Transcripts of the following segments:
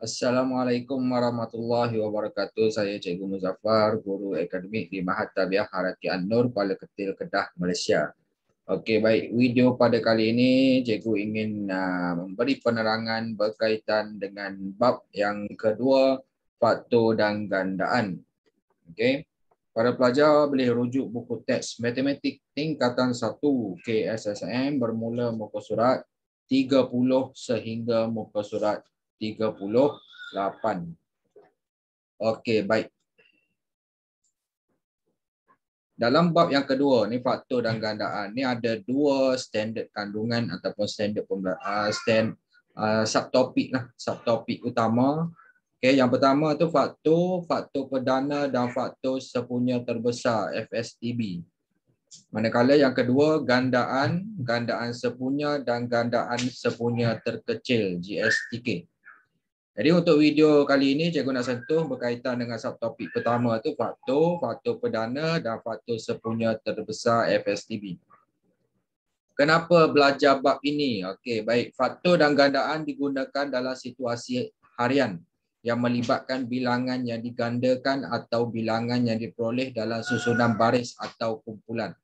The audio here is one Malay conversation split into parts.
Assalamualaikum warahmatullahi wabarakatuh. Saya Cikgu Muzaffar, guru akademik di Mahat Tabiah Harati An-Nur, Kuala Ketil, Kedah, Malaysia. Okey, baik. Video pada kali ini, Cikgu ingin uh, memberi penerangan berkaitan dengan bab yang kedua, faktor dan gandaan. Okey. Para pelajar boleh rujuk buku teks matematik tingkatan 1 KSSM bermula muka surat 30 sehingga muka surat 38. Okey, baik. Dalam bab yang kedua, ni faktor dan gandaan. Ni ada dua standard kandungan ataupun standard uh, stand uh, subtopik lah, subtopik utama. Okey, yang pertama tu faktor, faktor perdana dan faktor sepunya terbesar FSTB. Manakala yang kedua gandaan, gandaan sepunya dan gandaan sepunya terkecil GSTK. Jadi untuk video kali ini cikgu nak sentuh berkaitan dengan subtopik pertama tu faktor, faktor perdana dan faktor sepunya terbesar FSTB. Kenapa belajar bab ini? Okey, baik. Faktor dan gandaan digunakan dalam situasi harian yang melibatkan bilangan yang digandakan atau bilangan yang diperoleh dalam susunan baris atau kumpulan.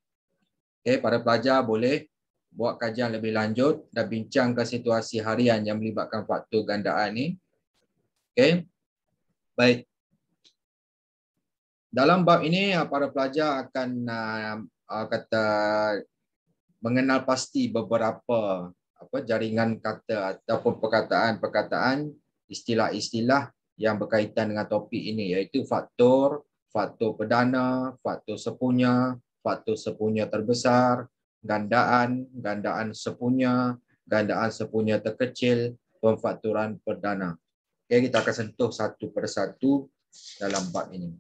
Okey, para pelajar boleh buat kajian lebih lanjut dan bincangkan situasi harian yang melibatkan faktor gandaan ini Okay. Baik. Dalam bab ini para pelajar akan uh, kata mengenal pasti beberapa apa jaringan kata ataupun perkataan-perkataan istilah-istilah yang berkaitan dengan topik ini iaitu faktor, faktor perdana, faktor sepunya, faktor sepunya terbesar, gandaan, gandaan sepunya, gandaan sepunya terkecil, pemfakturan perdana. Okay, kita akan sentuh satu persatu dalam bab ini.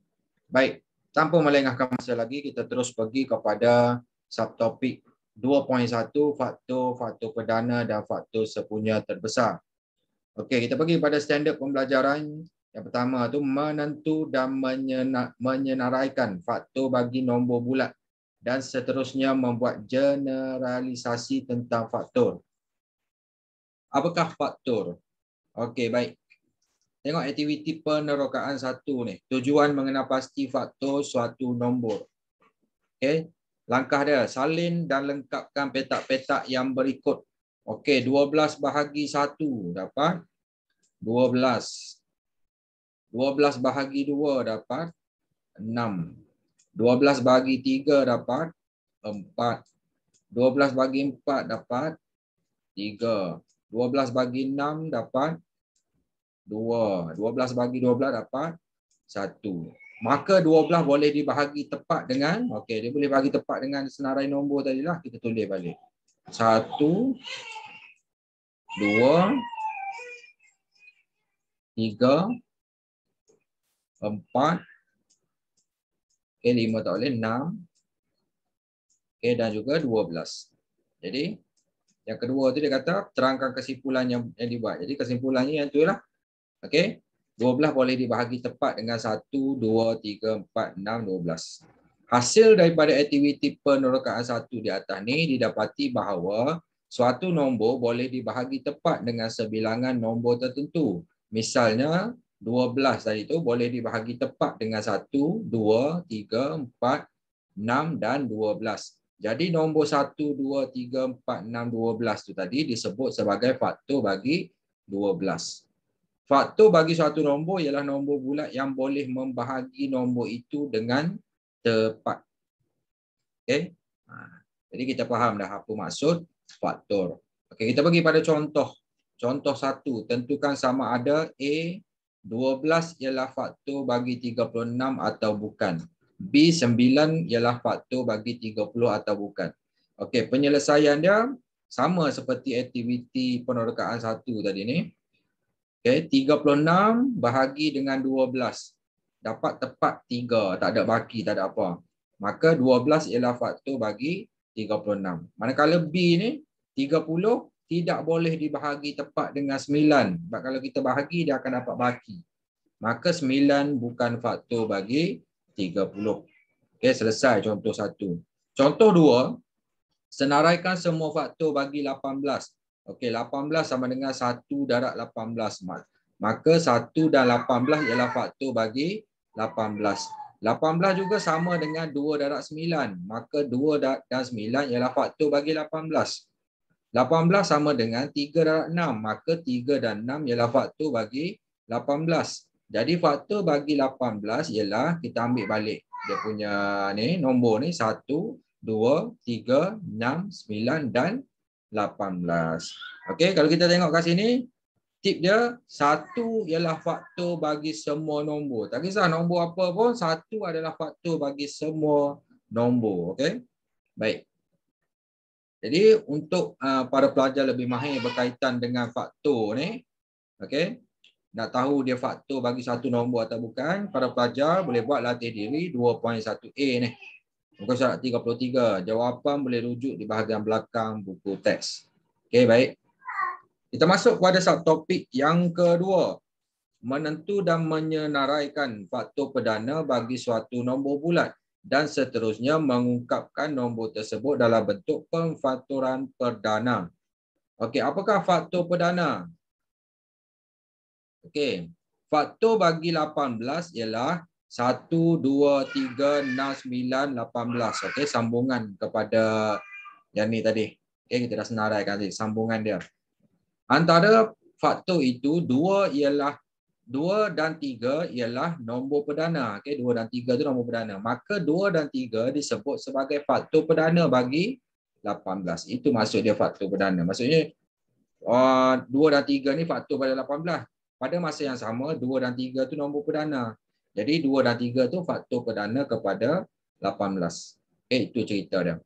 Baik, tanpa melengahkan masa lagi, kita terus pergi kepada subtopik 2.1, faktor-faktor perdana dan faktor sepunya terbesar. Okey, kita pergi pada standard pembelajaran. Yang pertama tu menentu dan menyenaraikan faktor bagi nombor bulat dan seterusnya membuat generalisasi tentang faktor. Apakah faktor? Okey, baik. Tengok aktiviti penerokaan satu ni. Tujuan mengenal pasti faktor suatu nombor. Okey. Langkah dia, salin dan lengkapkan petak-petak yang berikut. Okey, 12 bahagi 1 dapat 12. 12 bahagi 2 dapat 6. 12 bahagi 3 dapat 4. 12 bahagi 4 dapat 3. 12 bahagi 6 dapat Dua. Dua belas bagi dua belas dapat satu. Maka dua belas boleh dibahagi tepat dengan, okey, dia boleh bagi tepat dengan senarai nombor tadi lah. Kita tulis balik. Satu. Dua. Tiga. Empat. Okey, lima tak boleh. Enam. Okey, dan juga dua belas. Jadi, yang kedua tu dia kata terangkan kesimpulan yang, yang dibuat. Jadi kesimpulannya yang tu lah Okey. 12 boleh dibahagi tepat dengan 1, 2, 3, 4, 6, 12. Hasil daripada aktiviti penerokaan satu di atas ni didapati bahawa suatu nombor boleh dibahagi tepat dengan sebilangan nombor tertentu. Misalnya 12 tadi tu boleh dibahagi tepat dengan 1, 2, 3, 4, 6 dan 12. Jadi nombor 1, 2, 3, 4, 6, 12 tu tadi disebut sebagai faktor bagi 12. Faktor bagi suatu nombor ialah nombor bulat yang boleh membahagi nombor itu dengan tepat. Okey. Ha. Jadi kita faham dah apa maksud faktor. Okey, kita pergi pada contoh. Contoh satu, tentukan sama ada A 12 ialah faktor bagi 36 atau bukan. B 9 ialah faktor bagi 30 atau bukan. Okey, penyelesaian dia sama seperti aktiviti penerokaan satu tadi ni. Okay, 36 bahagi dengan 12. Dapat tepat 3. Tak ada baki, tak ada apa. Maka 12 ialah faktor bagi 36. Manakala B ni, 30 tidak boleh dibahagi tepat dengan 9. Sebab kalau kita bahagi, dia akan dapat baki. Maka 9 bukan faktor bagi 30. Okay, selesai contoh satu. Contoh dua, senaraikan semua faktor bagi 18. Okey, 18 sama dengan 1 darab 18. Maka 1 dan 18 ialah faktor bagi 18. 18 juga sama dengan 2 darab 9. Maka 2 dan 9 ialah faktor bagi 18. 18 sama dengan 3 darab 6. Maka 3 dan 6 ialah faktor bagi 18. Jadi faktor bagi 18 ialah kita ambil balik dia punya ni nombor ni 1, 2, 3, 6, 9 dan 18. Okey, kalau kita tengok kat sini, tip dia satu ialah faktor bagi semua nombor. Tak kisah nombor apa pun, satu adalah faktor bagi semua nombor. Okey. Baik. Jadi untuk uh, para pelajar lebih mahir berkaitan dengan faktor ni, okey. Nak tahu dia faktor bagi satu nombor atau bukan, para pelajar boleh buat latih diri 2.1A ni. Muka surat 33. Jawapan boleh rujuk di bahagian belakang buku teks. Okey, baik. Kita masuk kepada subtopik yang kedua. Menentu dan menyenaraikan faktor perdana bagi suatu nombor bulat dan seterusnya mengungkapkan nombor tersebut dalam bentuk pemfaktoran perdana. Okey, apakah faktor perdana? Okey, faktor bagi 18 ialah 1, 2, 3, 6, 9, 18. Okey, sambungan kepada yang ni tadi. Okey, kita dah senaraikan tadi, sambungan dia. Antara faktor itu dua ialah dua dan tiga ialah nombor perdana. Okey, dua dan tiga itu nombor perdana. Maka dua dan tiga disebut sebagai faktor perdana bagi 18. Itu maksud dia faktor perdana. Maksudnya uh, dua dan tiga ni faktor pada 18. Pada masa yang sama, dua dan tiga itu nombor perdana. Jadi dua dan tiga itu faktor perdana kepada 18. Eh, itu cerita dia.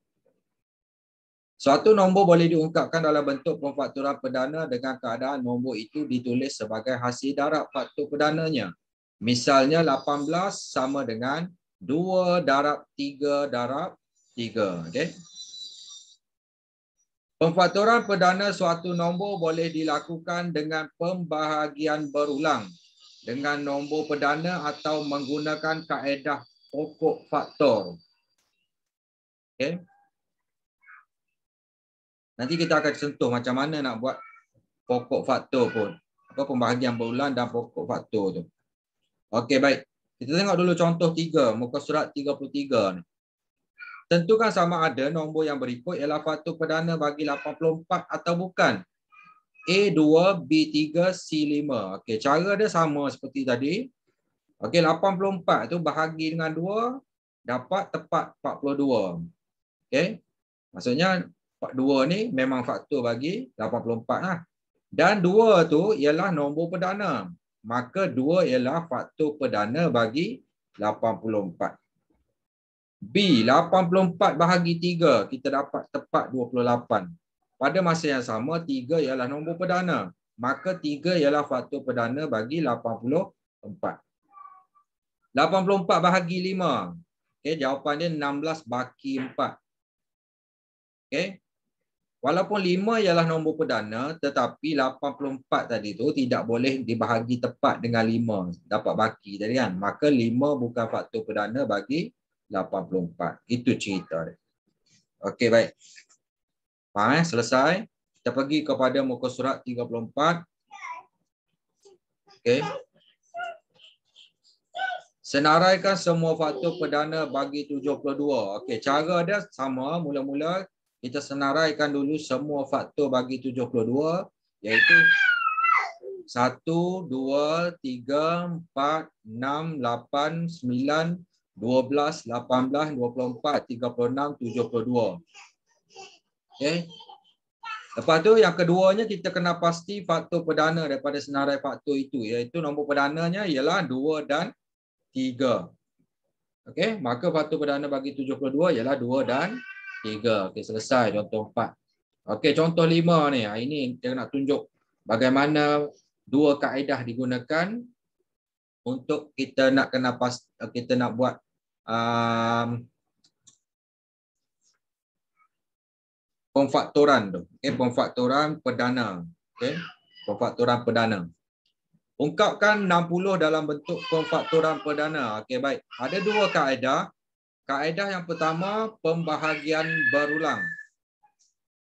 Suatu nombor boleh diungkapkan dalam bentuk pemfaktoran perdana dengan keadaan nombor itu ditulis sebagai hasil darab faktor perdananya. Misalnya 18 sama dengan 2 darab 3 darab 3. Okay. Pemfaktoran perdana suatu nombor boleh dilakukan dengan pembahagian berulang dengan nombor perdana atau menggunakan kaedah pokok faktor. Okay. Nanti kita akan sentuh macam mana nak buat pokok faktor pun. Apa pembahagian berulang dan pokok faktor tu. Okey, baik. Kita tengok dulu contoh tiga, muka surat 33 ni. Tentukan sama ada nombor yang berikut ialah faktor perdana bagi 84 atau bukan. A2, B3, C5. Okey, cara dia sama seperti tadi. Okey, 84 tu bahagi dengan 2 dapat tepat 42. Okey. Maksudnya dua ni memang faktor bagi 84 lah. Dan dua tu ialah nombor perdana. Maka dua ialah faktor perdana bagi 84. B, 84 bahagi 3, kita dapat tepat 28. Pada masa yang sama, 3 ialah nombor perdana. Maka 3 ialah faktor perdana bagi 84. 84 bahagi 5. Okay, jawapan dia 16 baki 4. Okay. Walaupun 5 ialah nombor perdana tetapi 84 tadi tu tidak boleh dibahagi tepat dengan 5 dapat baki tadi kan. Maka 5 bukan faktor perdana bagi 84. Itu cerita dia. Okey baik. Faham eh? Selesai. Kita pergi kepada muka surat 34. Okey. Senaraikan semua faktor perdana bagi 72. Okey, cara dia sama mula-mula kita senaraikan dulu semua faktor bagi 72 iaitu 1, 2, 3, 4, 6, 8, 9, 12, 18, 24, 36, 72. Okay. Lepas tu yang keduanya kita kena pasti faktor perdana daripada senarai faktor itu iaitu nombor perdananya ialah 2 dan 3. Okey, maka faktor perdana bagi 72 ialah 2 dan Tiga. Okey, selesai contoh empat. Okey, contoh lima ni. Ha, ini dia nak tunjuk bagaimana dua kaedah digunakan untuk kita nak kena pas kita nak buat um, pemfaktoran tu. Okey, pemfaktoran perdana. Okey, pemfaktoran perdana. Ungkapkan 60 dalam bentuk pemfaktoran perdana. Okey, baik. Ada dua kaedah Kaedah yang pertama, pembahagian berulang.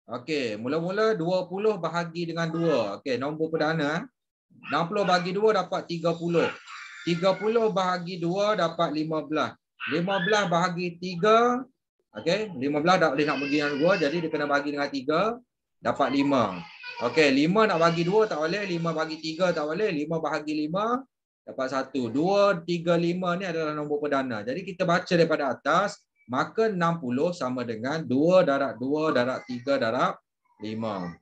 Okey, mula-mula 20 bahagi dengan 2. Okey, nombor perdana. 60 bagi 2 dapat 30. 30 bahagi 2 dapat 15. 15 bahagi 3, okey, 15 tak boleh nak bagi dengan 2, jadi dia kena bagi dengan 3, dapat 5. Okey, 5 nak bagi 2 tak boleh, 5 bagi 3 tak boleh, 5 bahagi 5 dapat 1. 2, 3, 5 ni adalah nombor perdana. Jadi kita baca daripada atas, maka 60 sama dengan 2 darab 2 darab 3 darab 5.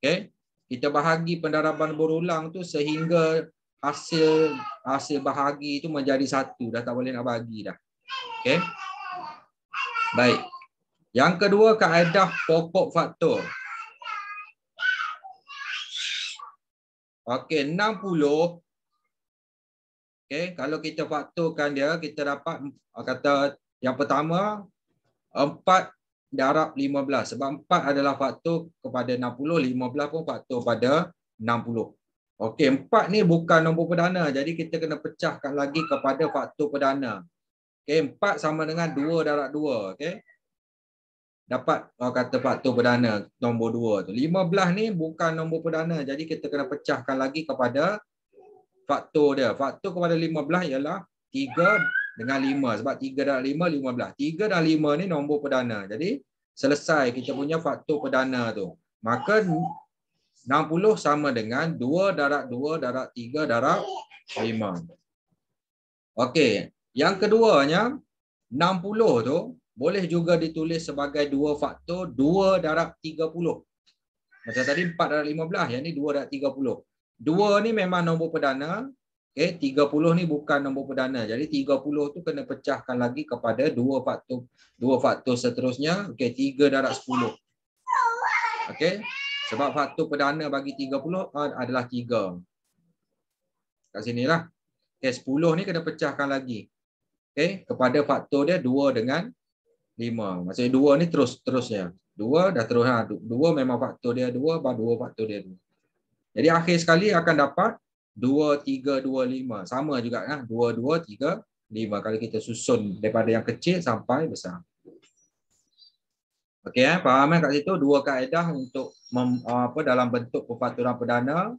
Okey. Kita bahagi pendaraban berulang tu sehingga hasil hasil bahagi itu menjadi satu. Dah tak boleh nak bagi dah. Okey. Baik. Yang kedua kaedah pokok faktor. Okey, 60 Okey, kalau kita faktorkan dia, kita dapat kata yang pertama 4 darab 15 sebab 4 adalah faktor kepada 60, 15 pun faktor pada 60. Okey, 4 ni bukan nombor perdana. Jadi kita kena pecahkan lagi kepada faktor perdana. Okey, 4 sama dengan 2 darab 2, okey. Dapat orang kata faktor perdana nombor 2 tu. 15 ni bukan nombor perdana. Jadi kita kena pecahkan lagi kepada faktor dia. Faktor kepada 15 ialah 3 dengan 5. Sebab 3 dan 5, 15. 3 dan 5 ni nombor perdana. Jadi selesai kita punya faktor perdana tu. Maka 60 sama dengan 2 darab 2 darab 3 darab 5. Okey. Yang keduanya, 60 tu boleh juga ditulis sebagai dua faktor 2 darab 30. Macam tadi 4 darab 15. Yang ni 2 darab 30. Dua ni memang nombor perdana. Okay, 30 ni bukan nombor perdana. Jadi 30 tu kena pecahkan lagi kepada dua faktor dua faktor seterusnya. Okay, 3 darab 10. Okay, sebab faktor perdana bagi 30 adalah 3. Kat sini lah. Okay, 10 ni kena pecahkan lagi. Okay, kepada faktor dia 2 dengan 5. Maksudnya 2 ni terus terusnya. 2 dah terus. Ha. 2 memang faktor dia 2, baru 2 faktor dia 2. Jadi akhir sekali akan dapat 2, 3, 2, 5. Sama juga. Kan? 2, 2, 3, 5. Kalau kita susun daripada yang kecil sampai besar. Okey, eh? faham eh? kat situ dua kaedah untuk mem, apa dalam bentuk perfaktoran perdana,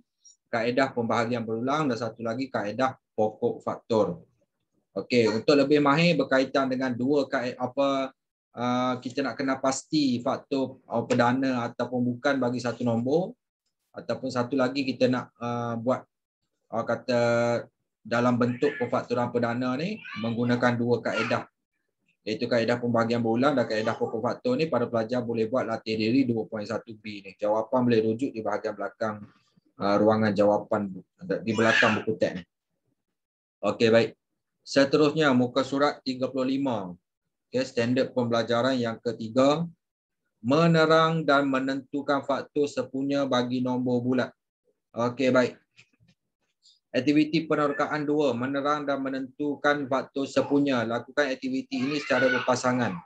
kaedah pembahagian berulang dan satu lagi kaedah pokok faktor. Okey, untuk lebih mahir berkaitan dengan dua apa uh, kita nak kena pasti faktor uh, perdana ataupun bukan bagi satu nombor, ataupun satu lagi kita nak uh, buat uh, kata dalam bentuk perfaktoran perdana ni menggunakan dua kaedah. Iaitu kaedah pembahagian berulang dan kaedah pokok faktor ni para pelajar boleh buat latih diri 2.1b ni. Jawapan boleh rujuk di bahagian belakang uh, ruangan jawapan di belakang buku teks ni. Okey baik seterusnya muka surat 35 okey standard pembelajaran yang ketiga menerang dan menentukan faktor sepunya bagi nombor bulat. Okey, baik. Aktiviti penerokaan dua, menerang dan menentukan faktor sepunya. Lakukan aktiviti ini secara berpasangan.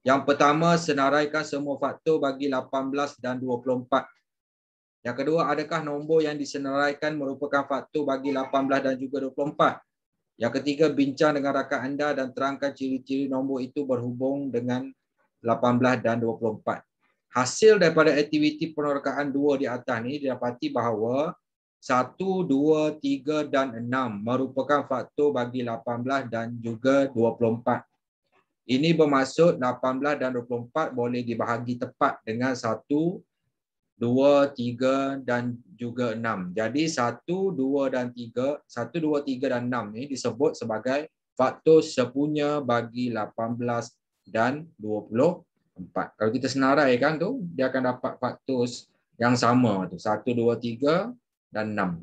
Yang pertama, senaraikan semua faktor bagi 18 dan 24. Yang kedua, adakah nombor yang disenaraikan merupakan faktor bagi 18 dan juga 24? Yang ketiga, bincang dengan rakan anda dan terangkan ciri-ciri nombor itu berhubung dengan 18 dan 24. Hasil daripada aktiviti penerokaan dua di atas ni didapati bahawa 1, 2, 3 dan 6 merupakan faktor bagi 18 dan juga 24. Ini bermaksud 18 dan 24 boleh dibahagi tepat dengan 1, 2, 3 dan juga 6. Jadi 1, 2 dan 3, 1, 2, 3 dan 6 ni disebut sebagai faktor sepunya bagi 18 dan 24. Kalau kita senaraikan tu, dia akan dapat faktor yang sama tu. 1, 2, 3 dan 6.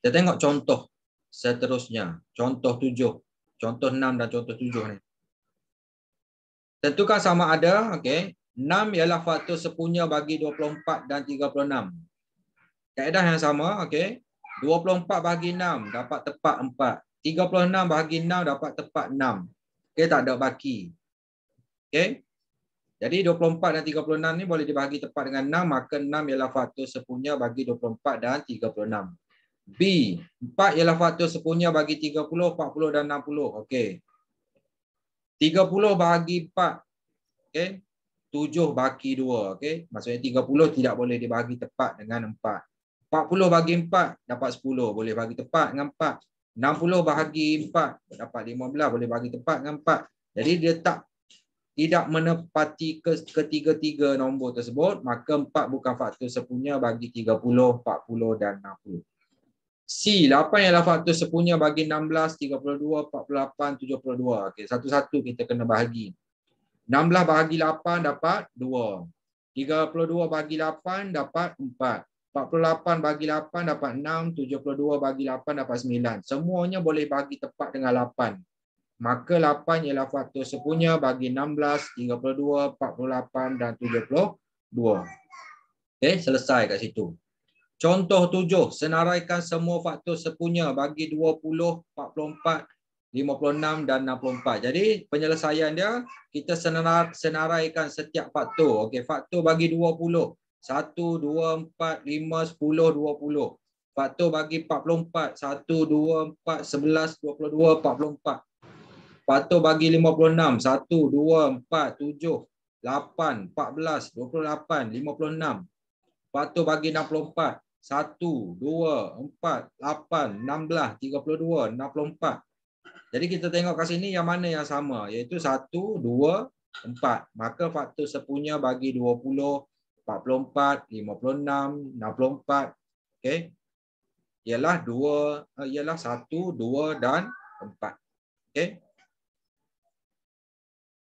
Kita tengok contoh seterusnya. Contoh 7. Contoh 6 dan contoh 7 ni. Tentukan sama ada, okey. 6 ialah faktor sepunya bagi 24 dan 36. Kaedah yang sama, okey. 24 bagi 6 dapat tepat 4. 36 bagi 6 dapat tepat 6. Okey, tak ada baki. Okey. Jadi 24 dan 36 ni boleh dibahagi tepat dengan 6, maka 6 ialah faktor sepunya bagi 24 dan 36. B, 4 ialah faktor sepunya bagi 30, 40 dan 60. Okey. 30 bahagi 4. Okey. 7 bagi 2. Okey. Maksudnya 30 tidak boleh dibahagi tepat dengan 4. 40 bagi 4 dapat 10 boleh bagi tepat dengan 4. 60 bahagi 4 dapat 15 boleh bagi tepat dengan 4. Jadi dia tak tidak menepati ke, ketiga-tiga nombor tersebut, maka 4 bukan faktor sepunya bagi 30, 40 dan 60. C, 8 ialah faktor sepunya bagi 16, 32, 48, 72. Okey, satu-satu kita kena bahagi. 16 bahagi 8 dapat 2. 32 bagi 8 dapat 4. 48 bagi 8 dapat 6. 72 bagi 8 dapat 9. Semuanya boleh bagi tepat dengan 8 maka 8 ialah faktor sepunya bagi 16, 32, 48 dan 72. Okey, selesai kat situ. Contoh tujuh, senaraikan semua faktor sepunya bagi 20, 44, 56 dan 64. Jadi penyelesaian dia kita senar, senaraikan setiap faktor. Okey, faktor bagi 20. 1 2 4 5 10 20. Faktor bagi 44 1 2 4 11 22 44. Faktor bagi 56. 1, 2, 4, 7, 8, 14, 28, 56. Faktor bagi 64. 1, 2, 4, 8, 16, 32, 64. Jadi kita tengok kat sini yang mana yang sama. Iaitu 1, 2, 4. Maka faktor sepunya bagi 20, 44, 56, 64. Okay. Ialah 2, ialah 1, 2 dan 4. Okay.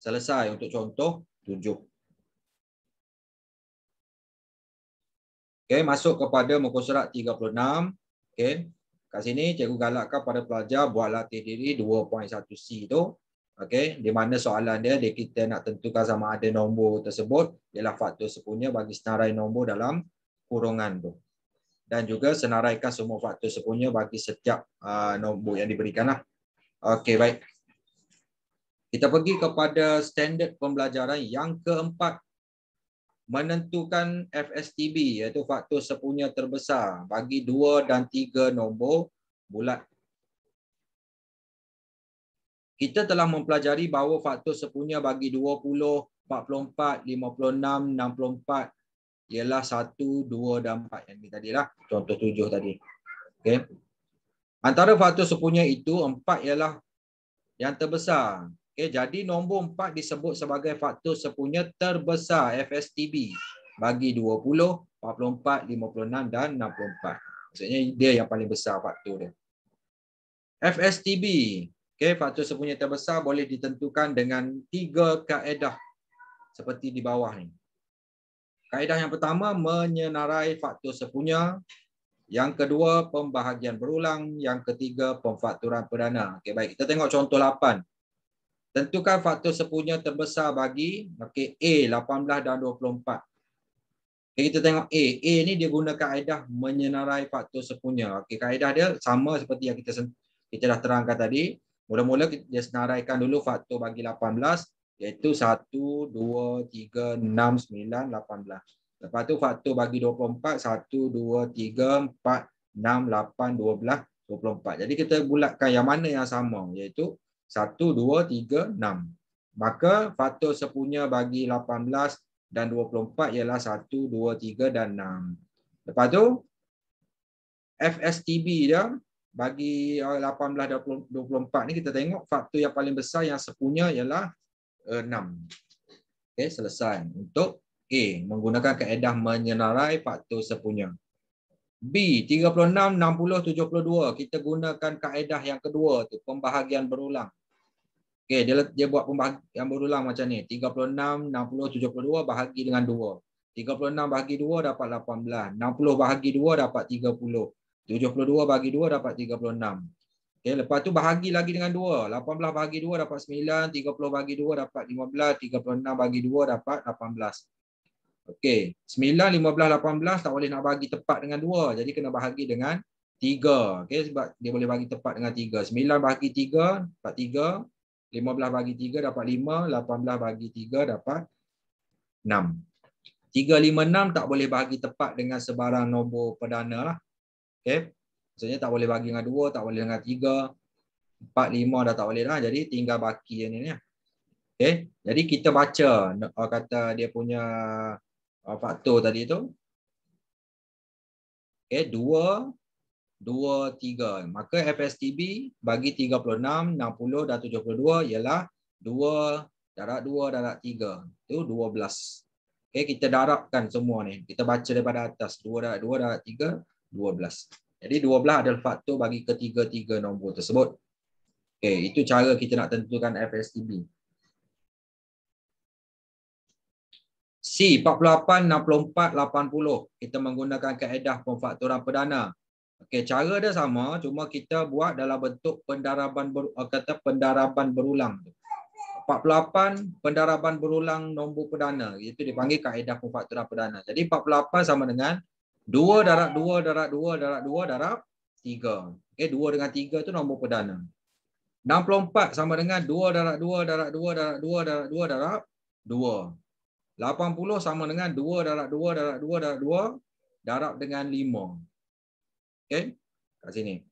Selesai untuk contoh tujuh. Okay, masuk kepada muka surat 36. Okay. Kat sini cikgu galakkan pada pelajar buat latih diri 2.1C tu. Okay. Di mana soalan dia, dia kita nak tentukan sama ada nombor tersebut ialah faktor sepunya bagi senarai nombor dalam kurungan tu. Dan juga senaraikan semua faktor sepunya bagi setiap uh, nombor yang diberikan. Lah. Okay, baik. Kita pergi kepada standard pembelajaran yang keempat. Menentukan FSTB iaitu faktor sepunya terbesar bagi dua dan tiga nombor bulat. Kita telah mempelajari bahawa faktor sepunya bagi 20, 44, 56, 64 ialah 1, 2 dan 4. Yang tadi lah. Contoh 7 tadi. Okay. Antara faktor sepunya itu, 4 ialah yang terbesar. Okay, jadi nombor 4 disebut sebagai faktor sepunya terbesar FSTB bagi 20, 44, 56 dan 64. Maksudnya dia yang paling besar faktor dia. FSTB, okay, faktor sepunya terbesar boleh ditentukan dengan tiga kaedah seperti di bawah ni. Kaedah yang pertama menyenarai faktor sepunya. Yang kedua pembahagian berulang. Yang ketiga pemfakturan perdana. Okay, baik, kita tengok contoh 8. Tentukan faktor sepunya terbesar bagi okay, A 18 dan 24. Okay, kita tengok A. A ni dia guna kaedah menyenarai faktor sepunya. Okay, kaedah dia sama seperti yang kita kita dah terangkan tadi. Mula-mula dia senaraikan dulu faktor bagi 18 iaitu 1, 2, 3, 6, 9, 18. Lepas tu faktor bagi 24, 1, 2, 3, 4, 6, 8, 12, 24. Jadi kita bulatkan yang mana yang sama iaitu satu, dua, tiga, enam. Maka faktor sepunya bagi 18 dan 24 ialah satu, dua, tiga dan enam. Lepas tu, FSTB dia bagi 18 dan 24 ni kita tengok faktor yang paling besar yang sepunya ialah 6. Okey, selesai. Untuk A, menggunakan kaedah menyenarai faktor sepunya. B, 36, 60, 72. Kita gunakan kaedah yang kedua tu, pembahagian berulang. Okey, dia dia buat pembahagian berulang macam ni. 36, 60, 72 bahagi dengan 2. 36 bahagi 2 dapat 18. 60 bahagi 2 dapat 30. 72 bahagi 2 dapat 36. Okey, lepas tu bahagi lagi dengan 2. 18 bahagi 2 dapat 9. 30 bahagi 2 dapat 15. 36 bahagi 2 dapat 18. Okey, 9, 15, 18 tak boleh nak bagi tepat dengan 2. Jadi kena bahagi dengan 3. Okey, sebab dia boleh bagi tepat dengan 3. 9 bahagi 3 dapat 3. 15 bagi 3 dapat 5, 18 bagi 3 dapat 6. 3, 5, 6 tak boleh bagi tepat dengan sebarang nombor perdana lah. Okay. Maksudnya tak boleh bagi dengan 2, tak boleh dengan 3, 4, 5 dah tak boleh lah. Jadi tinggal baki yang ni. Okay. Jadi kita baca kata dia punya uh, faktor tadi tu. Okay, 2, 2, 3. Maka FSTB bagi 36, 60 dan 72 ialah 2 darab 2 darab 3. Itu 12. Okay, kita darabkan semua ni. Kita baca daripada atas. 2 darab 2 darab 3, 12. Jadi 12 adalah faktor bagi ketiga-tiga nombor tersebut. Okay, itu cara kita nak tentukan FSTB. C 48 64 80 kita menggunakan kaedah pemfaktoran perdana. Okey cara dia sama cuma kita buat dalam bentuk pendaraban ber, uh, kata pendaraban berulang. 48 pendaraban berulang nombor perdana itu dipanggil kaedah pemfaktoran perdana. Jadi 48 sama dengan 2 darab 2 darab 2 darab 2 darab 3. Okey 2 dengan 3 tu nombor perdana. 64 sama dengan 2 darab 2 darab 2 darab 2 darab 2 darab 2. 80 sama dengan 2 darab 2 darab 2 darab 2 darab dengan 5. Okey. Kat sini.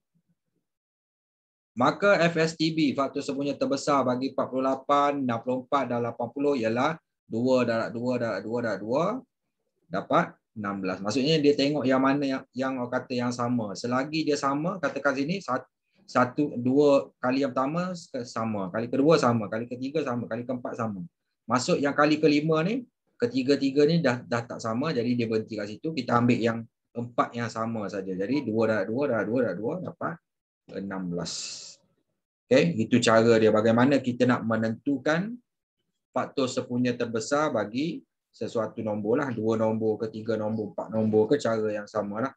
Maka FSTB faktor semuanya terbesar bagi 48, 64 dan 80 ialah 2 darab 2 darab 2 darab 2 dapat 16. Maksudnya dia tengok yang mana yang yang orang kata yang sama. Selagi dia sama katakan sini satu dua kali yang pertama sama, kali kedua sama, kali ketiga sama, kali keempat sama. Masuk yang kali kelima ni ketiga-tiga ni dah dah tak sama jadi dia berhenti kat situ kita ambil yang empat yang sama saja. Jadi dua dah dua dah dua dah dua dapat belas. okey itu cara dia. Bagaimana kita nak menentukan faktor sepunya terbesar bagi sesuatu nombor lah. Dua nombor ke tiga nombor empat nombor ke cara yang sama lah.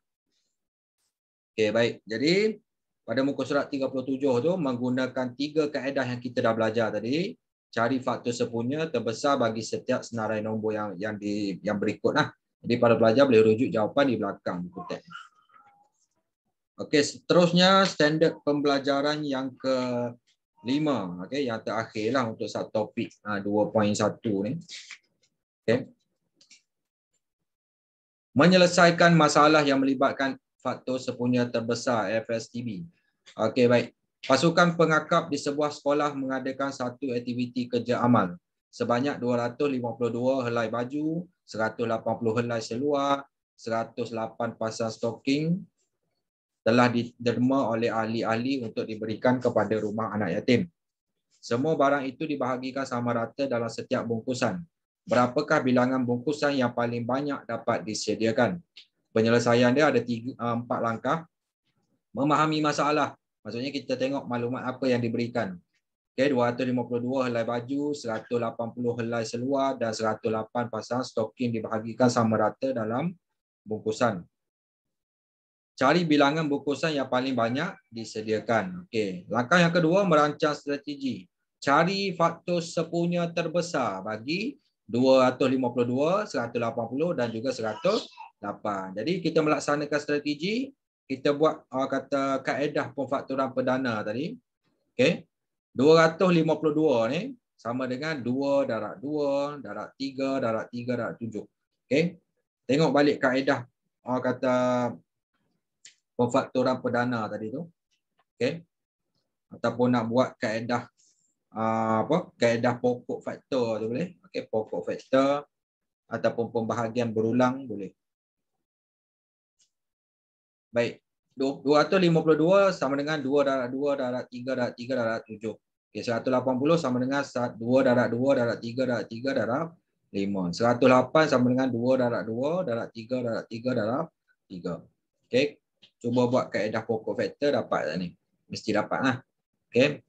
Okey baik. Jadi pada muka surat 37 tu menggunakan tiga kaedah yang kita dah belajar tadi. Cari faktor sepunya terbesar bagi setiap senarai nombor yang yang di yang berikut lah. Jadi para pelajar boleh rujuk jawapan di belakang buku teks. Okey, seterusnya standard pembelajaran yang ke lima, okey, yang terakhir lah untuk satu topik ha, 2.1 ni. Okey. Menyelesaikan masalah yang melibatkan faktor sepunya terbesar FSTB. Okey, baik. Pasukan pengakap di sebuah sekolah mengadakan satu aktiviti kerja amal sebanyak 252 helai baju, 180 helai seluar, 108 pasang stoking telah diderma oleh ahli-ahli untuk diberikan kepada rumah anak yatim. Semua barang itu dibahagikan sama rata dalam setiap bungkusan. Berapakah bilangan bungkusan yang paling banyak dapat disediakan? Penyelesaian dia ada tiga, empat langkah. Memahami masalah Maksudnya kita tengok maklumat apa yang diberikan. Okay, 252 helai baju, 180 helai seluar dan 108 pasang stoking dibahagikan sama rata dalam bungkusan. Cari bilangan bungkusan yang paling banyak disediakan. Okay. Langkah yang kedua, merancang strategi. Cari faktor sepunya terbesar bagi 252, 180 dan juga 108. Jadi kita melaksanakan strategi kita buat uh, kata kaedah pemfaktoran perdana tadi. Okey. 252 ni sama dengan 2 darab 2 darab 3 darab 3 darab 7. Okey. Tengok balik kaedah uh, kata pemfaktoran perdana tadi tu. Okey. Ataupun nak buat kaedah uh, apa? Kaedah pokok faktor tu boleh. Okey, pokok faktor ataupun pembahagian berulang boleh. Baik. 252 sama dengan 2 darab 2 darab 3 darab 3 darab 7. Okey, 180 sama dengan 2 darab 2 darab 3 darab 3 darab 5. 108 sama dengan 2 darab 2 darab 3 darab 3 darab 3. Okey. Cuba buat kaedah pokok vektor dapat tak ni? Mesti dapat lah. Okey.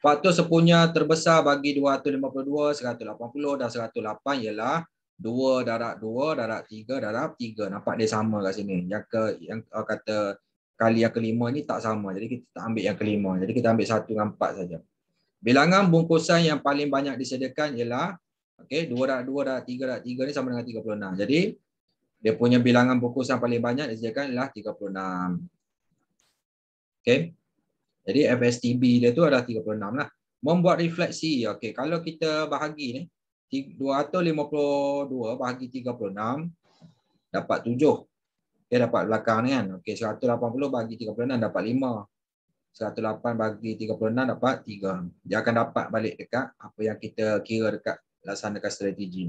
Faktor sepunya terbesar bagi 252, 180 dan 108 ialah 2 darab 2 darab 3 darab 3 nampak dia sama kat sini yang ke yang kata kali yang kelima ni tak sama. Jadi kita tak ambil yang kelima. Jadi kita ambil 1 dengan 4 saja. Bilangan bungkusan yang paling banyak disediakan ialah okey 2 darab 2 darab 3 darab 3 ni sama dengan 36 jadi dia punya bilangan bungkusan paling banyak disediakan ialah 36 okey. Jadi FSTB dia tu adalah 36 lah. Membuat refleksi okey kalau kita bahagi ni 252 bahagi 36 dapat 7. Dia dapat belakang ni kan. Okey 180 bagi 36 dapat 5. 108 bagi 36 dapat 3. Dia akan dapat balik dekat apa yang kita kira dekat laksanakan strategi.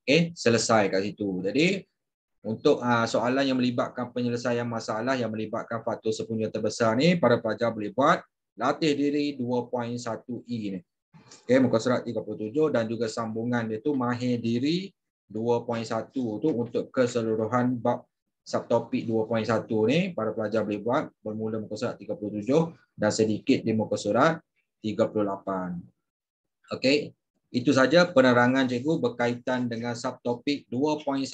Okey, selesai kat situ. Jadi untuk uh, soalan yang melibatkan penyelesaian masalah yang melibatkan faktor sepunya terbesar ni, para pelajar boleh buat latih diri 2.1E ni. Okay, muka surat 37 dan juga sambungan dia tu mahir diri 2.1 tu untuk keseluruhan bab subtopik 2.1 ni para pelajar boleh buat bermula muka surat 37 dan sedikit di muka surat 38. Okey, itu saja penerangan cikgu berkaitan dengan subtopik 2.1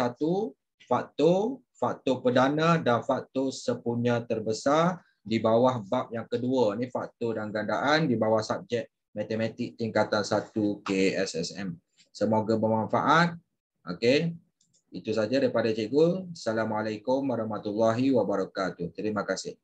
faktor, faktor perdana dan faktor sepunya terbesar di bawah bab yang kedua ni faktor dan gandaan di bawah subjek matematik tingkatan 1 KSSM. Semoga bermanfaat. Okey. Itu saja daripada cikgu. Assalamualaikum warahmatullahi wabarakatuh. Terima kasih.